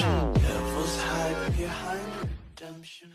redemption. Devils hide behind redemption.